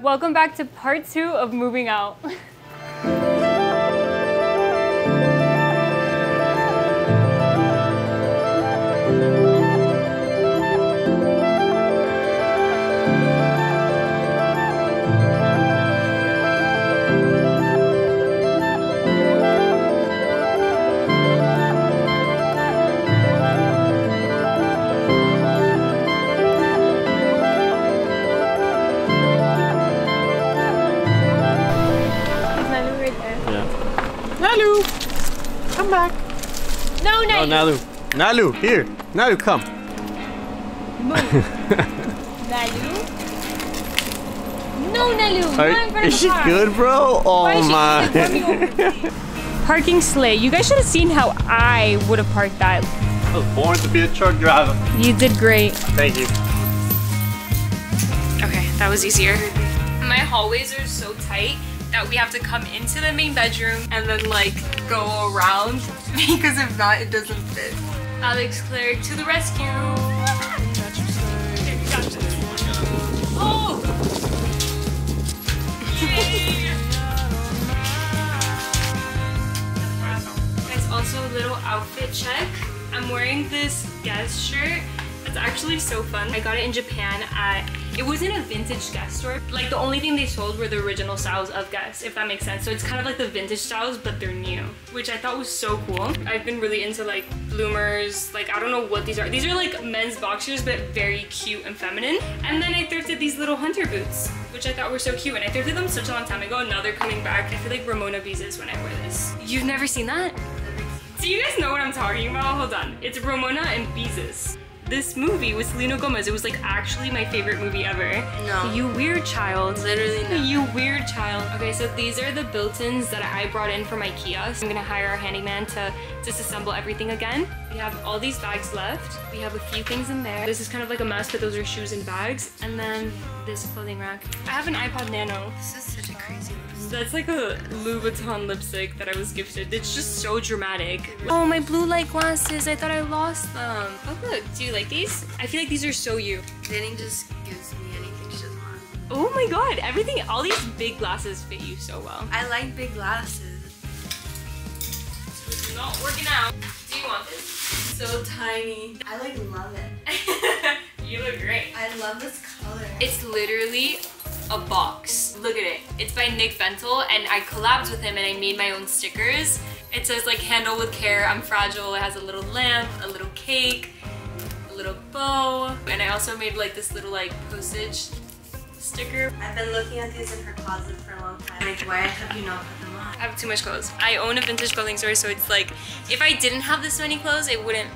Welcome back to part two of moving out. Nalu! Come back. No, Oh, Nalu! Nalu. Nalu, here. Nalu, come. Nalu? No, Nalu! Are- not in front is she car. good, bro? Oh is my. even coming over? Parking sleigh. You guys should have seen how I would have parked that. I was born to be a truck driver. You did great. Thank you. Okay, that was easier. My hallways are so tight that we have to come into the main bedroom and then like go around because if not, it doesn't fit. Alex Claire to the rescue. Oh! Guys, also a little outfit check. I'm wearing this Guess shirt. It's actually so fun. I got it in Japan at, it wasn't a vintage Guess store. Like the only thing they sold were the original styles of Guess, if that makes sense. So it's kind of like the vintage styles, but they're new, which I thought was so cool. I've been really into like bloomers. Like I don't know what these are. These are like men's boxers, but very cute and feminine. And then I thrifted these little hunter boots, which I thought were so cute. And I thrifted them such a long time ago, and now they're coming back. I feel like Ramona Beezus when I wear this. You've never seen that? Do you guys know what I'm talking about? Hold on. It's Ramona and Beezus. This movie with Selena Gomez, it was like actually my favorite movie ever. No. You weird child. Literally not. You weird child. Okay, so these are the built-ins that I brought in for my kiosk. I'm gonna hire our handyman to disassemble everything again. We have all these bags left. We have a few things in there. This is kind of like a mess, but those are shoes and bags. And then this clothing rack. I have an iPod Nano. This is such a crazy That's like a Louis Vuitton lipstick that I was gifted. It's just so dramatic. Oh, my blue light glasses. I thought I lost them. Oh, look. Do you like these? I feel like these are so you. Dani just gives me anything she doesn't. Oh my god. Everything, all these big glasses fit you so well. I like big glasses. It's not working out. Do you want this? So tiny. I like love it. you look great. I love this color. It's literally a box. Look at it. It's by Nik Bentel and I collabed with him and I made my own stickers. It says like handle with care, I'm fragile. It has a little lamp, a little cake, a little bow. And I also made like this little like postage sticker. I've been looking at these in her closet for a long time. Like, why have you not put them on? I have too much clothes. I own a vintage clothing store so it's like if I didn't have this many clothes it wouldn't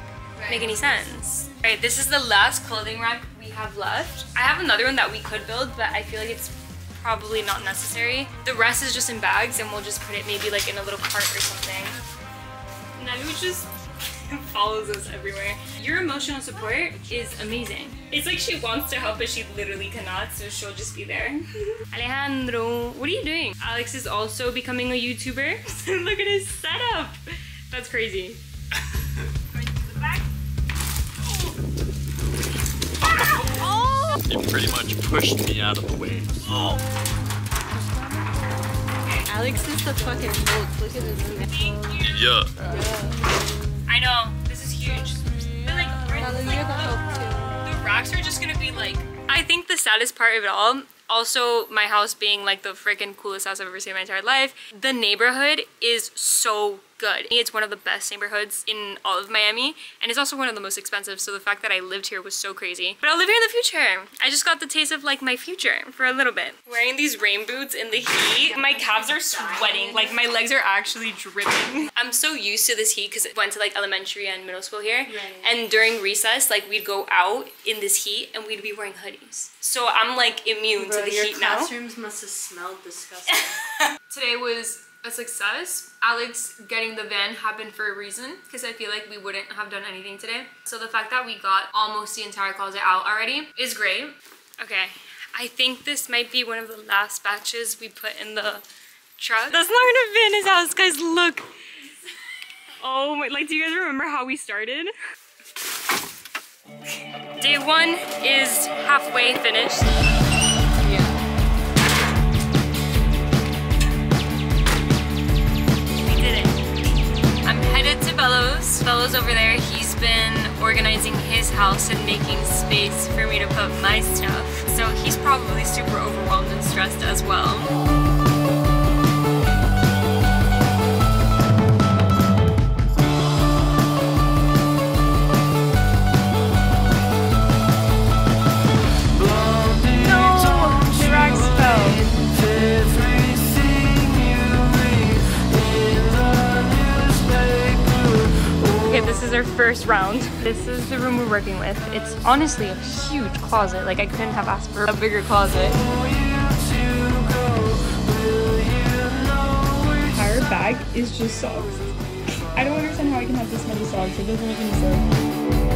make any sense. Alright, this is the last clothing rack we have left. I have another one that we could build, but I feel like it's probably not necessary. The rest is just in bags and we'll just put it maybe like in a little cart or something. Nalu just follows us everywhere. Your emotional support is amazing. It's like she wants to help but she literally cannot, so she'll just be there. Alejandro, what are you doing? Alex is also becoming a YouTuber. Look at his setup. That's crazy. Pretty much pushed me out of the way. Oh. Alex is the fucking Hulk. Look at this. Yeah. I know, this is huge. But like, right- Nalu, you're the Hulk too. the racks are just gonna be like I think the saddest part of it all also my house being like the freaking coolest house I've ever seen in my entire life the neighborhood is so good. It's one of the best neighborhoods in all of Miami and it's also one of the most expensive so the fact that I lived here was so crazy. But I'll live here in the future. I just got the taste of like my future for a little bit. Wearing these rain boots in the heat. My calves are sweating. Like my legs are actually dripping. I'm so used to this heat because I went to like elementary and middle school here. Right. and during recess like we'd go out in this heat and we'd be wearing hoodies. So I'm like immune Bro, to the heat now. Your classrooms must have smelled disgusting. today was a success. Alex getting the van happened for a reason because I feel like we wouldn't have done anything today. So the fact that we got almost the entire closet out already is great. Okay, I think this might be one of the last batches we put in the truck. That's not gonna fit in his house, guys, look. Oh my, like do you guys remember how we started? Day one is halfway finished. Daniel's over there. He's been organizing his house and making space for me to put my stuff. So he's probably super overwhelmed and stressed as well. Is our first round. This is the room we're working with. It's honestly a huge closet. Like I couldn't have asked for a bigger closet. entire bag is just socks. I don't understand how I can have this many socks. It doesn't make any sense.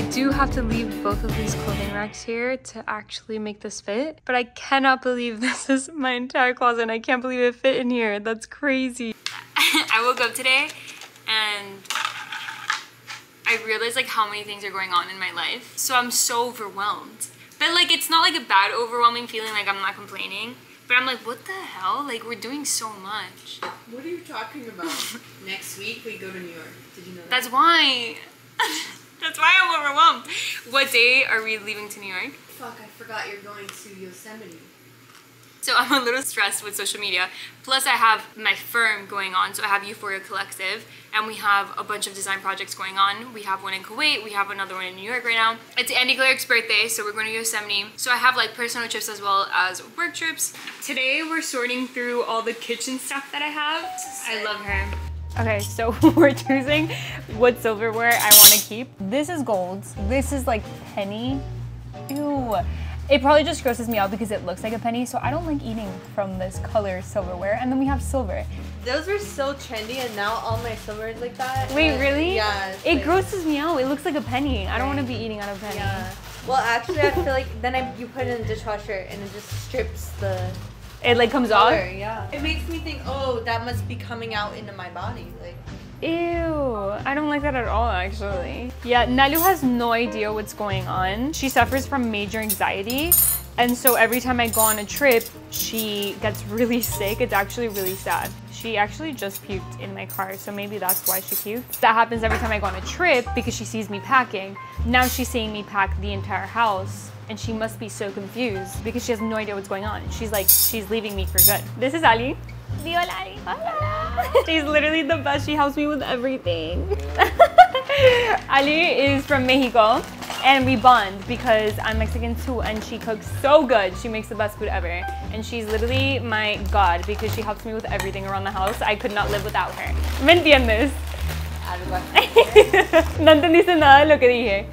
I do have to leave both of these clothing racks here to actually make this fit, but I cannot believe this is my entire closet and I can't believe it fit in here. That's crazy. I woke up today and I realized like how many things are going on in my life. So I'm so overwhelmed. But like it's not like a bad overwhelming feeling like I'm not complaining. But I'm like, what the hell? Like we're doing so much. What are you talking about? Next week we go to New York. Did you know that? That's why. That's why I'm overwhelmed. What day are we leaving to New York? Fuck, I forgot you're going to Yosemite. So I'm a little stressed with social media. Plus I have my firm going on. So I have Euphoria Collective and we have a bunch of design projects going on. We have one in Kuwait, we have another one in New York right now. It's Andy Klarić's birthday, so we're going to Yosemite. So I have like personal trips as well as work trips. Today we're sorting through all the kitchen stuff that I have. I love her. Okay, so we're choosing what silverware I want to keep. This is gold. This is like penny. Ew. It probably just grosses me out because it looks like a penny, so I don't like eating from this color silverware. And then we have silver. Those were so trendy, and now all my silver is like that. Wait, and- really? Yeah. It like- grosses me out. It looks like a penny. I don't want to be eating out of a penny. Yeah. Well, actually, I feel like then I, you put it in the dishwasher and it just strips the It like comes off. Yeah. It makes me think, oh, that must be coming out into my body. Like, Ew, I don't like that at all actually. Yeah, Nalu has no idea what's going on. She suffers from major anxiety. And so every time I go on a trip, she gets really sick. It's actually really sad. She actually just puked in my car, so maybe that's why she puked. That happens every time I go on a trip because she sees me packing. Now she's seeing me pack the entire house and she must be so confused because she has no idea what's going on. She's like, she's leaving me for good. This is Ali. Di hola, Ali. Hola. She's literally the best. She helps me with everything. Ali is from Mexico and we bond because I'm Mexican too and she cooks so good. She makes the best food ever. And she's literally my god because she helps me with everything around the house. I could not live without her. ¿Me entiendes? algo así. no entendiste nada de lo que dije.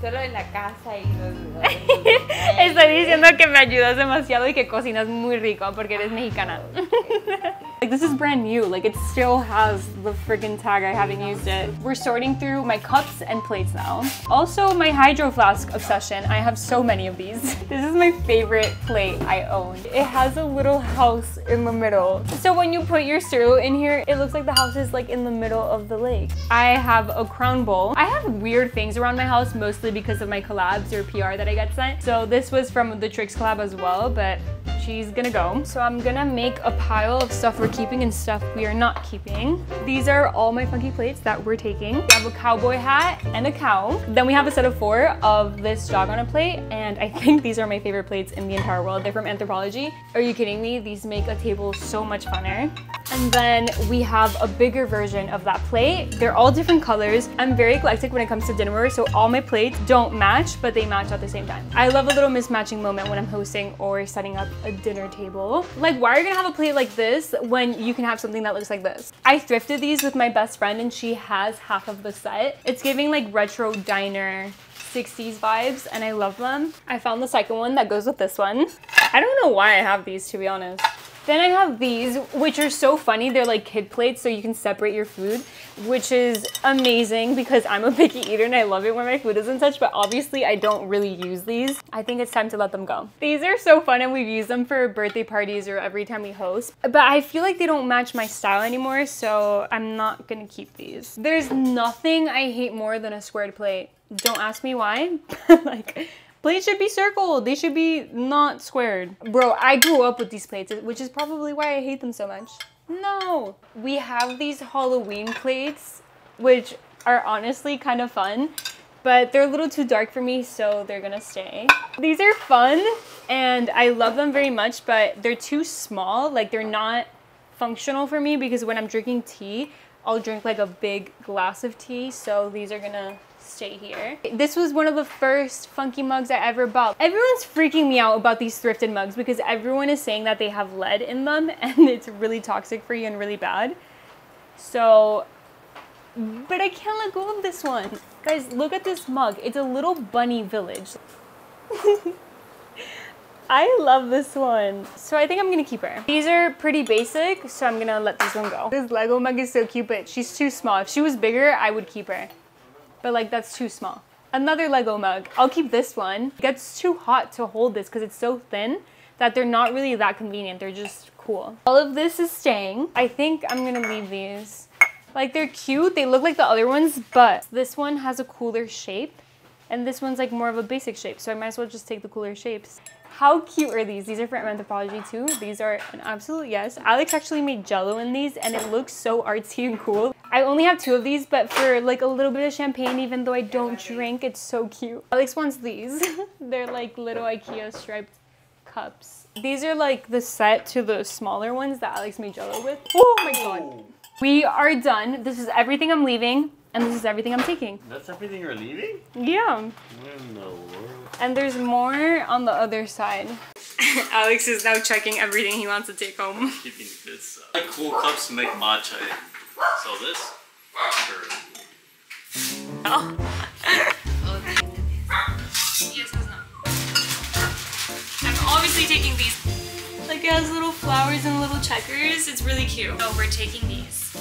Solo en la casa y los. Estoy diciendo que me ayudas demasiado y que cocinas muy rico porque eres ah, mexicana. like this is brand new. Like it still has the freaking tag. I haven't used it. We're sorting through my cups and plates now. Also my hydro flask obsession. I have so many of these. This is my favorite plate I own. It has a little house in the middle. So when you put your cereal in here, it looks like the house is like in the middle of the lake. I have a crown bowl. I have weird things around my house mostly because of my collabs or PR that I get sent. So this was from the Tricks collab as well, but she's gonna go. So I'm gonna make a pile of stuff we're keeping and stuff we are not keeping. These are all my funky plates that we're taking. We have a cowboy hat and a cow. Then we have a set of four of this dog on a plate, and I think these are my favorite plates in the entire world. They're from Anthropologie. Are you kidding me? These make a table so much funner. And then we have a bigger version of that plate. They're all different colors. I'm very eclectic when it comes to dinnerware, so all my plates don't match, but they match at the same time. I love a little mismatching moment when I'm hosting or setting up a dinner table. Like, why are you gonna have a plate like this when you can have something that looks like this? I thrifted these with my best friend and she has half of the set. It's giving like retro diner 60s vibes and I love them. I found the second one that goes with this one. I don't know why I have these to be honest. Then I have these, which are so funny. They're like kid plates, so you can separate your food, which is amazing because I'm a picky eater and I love it when my food isn't touched, but obviously I don't really use these. I think it's time to let them go. These are so fun and we've used them for birthday parties or every time we host, but I feel like they don't match my style anymore, so I'm not gonna keep these. There's nothing I hate more than a squared plate. Don't ask me why, like, Plates should be circled. They should be not squared. Bro, I grew up with these plates, which is probably why I hate them so much. No. We have these Halloween plates, which are honestly kind of fun, but they're a little too dark for me, so they're gonna stay. These are fun, and I love them very much, but they're too small. Like, they're not functional for me because when I'm drinking tea, I'll drink like a big glass of tea, so these are gonna stay here. This was one of the first funky mugs I ever bought. Everyone's freaking me out about these thrifted mugs because everyone is saying that they have lead in them and it's really toxic for you and really bad. So, but I can't let go of this one. Guys, look at this mug. It's a little bunny village. I love this one. So I think I'm gonna keep her. These are pretty basic, so I'm gonna let this one go. This Lego mug is so cute, but she's too small. If she was bigger, I would keep her. But like, that's too small. Another Lego mug. I'll keep this one. It gets too hot to hold this because it's so thin that they're not really that convenient. They're just cool. All of this is staying. I think I'm gonna leave these. Like they're cute. They look like the other ones, but this one has a cooler shape and this one's like more of a basic shape. So I might as well just take the cooler shapes. How cute are these? These are from Anthropologie too. These are an absolute yes. Alex actually made jello in these and it looks so artsy and cool. I only have two of these, but for like a little bit of champagne, even though I don't drink, it's so cute. Alex wants these. They're like little Ikea striped cups. These are like the set to the smaller ones that Alex made jello with. Oh my god. We are done. This is everything I'm leaving and this is everything I'm taking. That's everything you're leaving? Yeah. What in the world? And there's more on the other side. Alex is now checking everything he wants to take home. Keeping this. Uh, like cool cups to make matcha. So this? Oh, Yes. I'm obviously taking these. Like it has little flowers and little checkers. It's really cute. So we're taking these.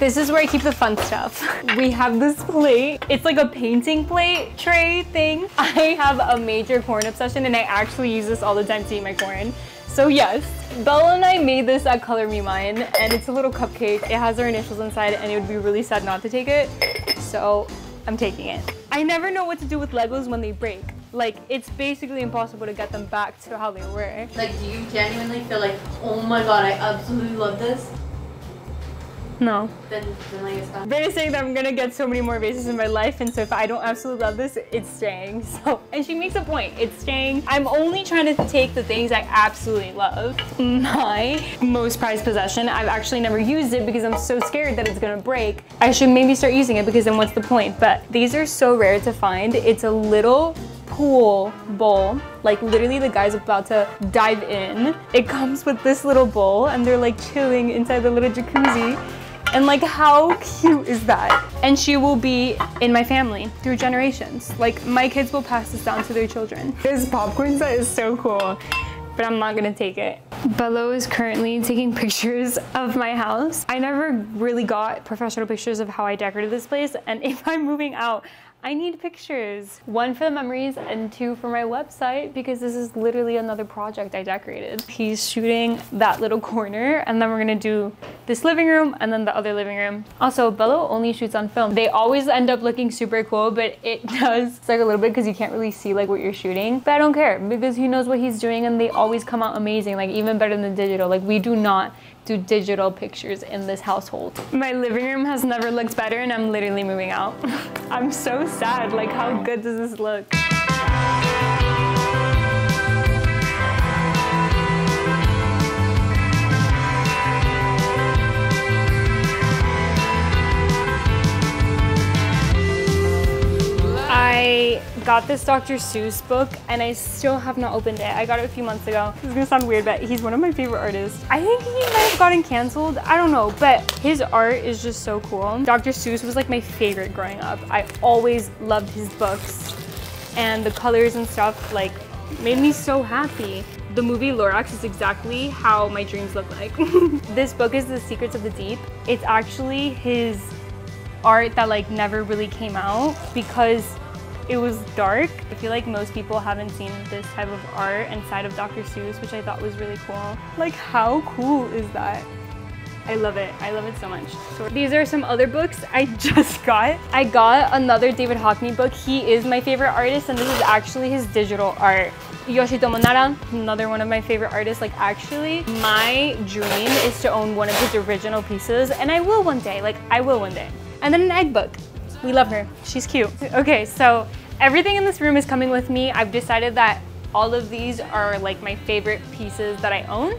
This is where I keep the fun stuff. We have this plate. It's like a painting plate tray thing. I have a major corn obsession and I actually use this all the time to eat my corn. So yes, Bello and I made this at Color Me Mine and it's a little cupcake. It has our initials inside and it would be really sad not to take it. So I'm taking it. I never know what to do with Legos when they break. Like it's basically impossible to get them back to how they were. Like, do you genuinely feel like, oh my god, I absolutely love this? No. Then, then like it's gone. Saying that I'm gonna get so many more vases in my life, and so if I don't absolutely love this, it's staying. So, and she makes a point, it's staying. I'm only trying to take the things I absolutely love. My most prized possession, I've actually never used it because I'm so scared that it's gonna break. I should maybe start using it because then what's the point? But these are so rare to find. It's a little pool bowl. Like literally the guy's about to dive in. It comes with this little bowl and they're like chilling inside the little jacuzzi. And like, how cute is that? And she will be in my family through generations. Like, my kids will pass this down to their children. This popcorn set is so cool, but I'm not gonna take it. Bello is currently taking pictures of my house. I never really got professional pictures of how I decorated this place, and if I'm moving out, I need pictures. One for the memories and two for my website because this is literally another project I decorated. He's shooting that little corner and then we're gonna do this living room and then the other living room. Also, Bello only shoots on film. They always end up looking super cool, but it does suck a little bit because you can't really see like what you're shooting. But I don't care because he knows what he's doing and they always come out amazing, like even better than digital. Like we do not do digital pictures in this household. My living room has never looked better and I'm literally moving out. I'm so sad, like how good does this look? I got this Dr. Seuss book and I still have not opened it. I got it a few months ago. This is gonna sound weird, but he's one of my favorite artists. I think he might have gotten canceled. I don't know, but his art is just so cool. Dr. Seuss was like my favorite growing up. I always loved his books and the colors and stuff like made me so happy. The movie Lorax is exactly how my dreams look like. this book is The Secrets of the Deep. It's actually his art that like never really came out because it was dark. I feel like most people haven't seen this type of art inside of Dr. Seuss, which I thought was really cool. Like how cool is that? I love it. I love it so much. So these are some other books I just got. I got another David Hockney book. He is my favorite artist and this is actually his digital art. Yoshitomo Nara, another one of my favorite artists. Like actually, my dream is to own one of his original pieces and I will one day, like I will one day. And then an egg book. We love her, she's cute. Okay, so everything in this room is coming with me. I've decided that all of these are like my favorite pieces that I own.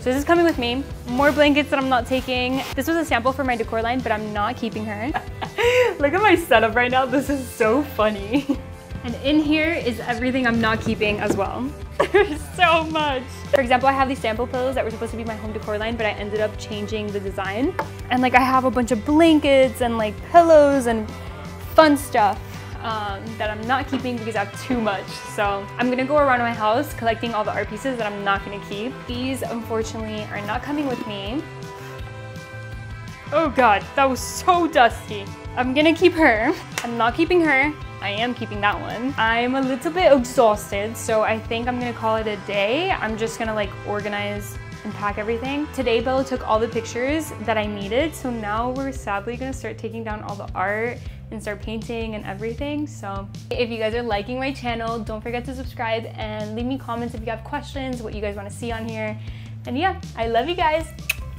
So this is coming with me. More blankets that I'm not taking. This was a sample for my decor line, but I'm not keeping her. Look at my setup right now. This is so funny. And in here is everything I'm not keeping as well. There's so much. For example, I have these sample pillows that were supposed to be my home decor line, but I ended up changing the design. And like I have a bunch of blankets and like pillows and fun stuff um, that I'm not keeping because I have too much. So I'm gonna go around my house collecting all the art pieces that I'm not gonna keep. These unfortunately are not coming with me. Oh God, that was so dusty. I'm gonna keep her. I'm not keeping her. I am keeping that one. I'm a little bit exhausted, so I think I'm gonna call it a day. I'm just gonna like organize and pack everything. Today, Bello took all the pictures that I needed, so now we're sadly gonna start taking down all the art and start painting and everything. So if you guys are liking my channel, don't forget to subscribe and leave me comments if you have questions, what you guys wanna see on here. And yeah, I love you guys.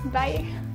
Bye.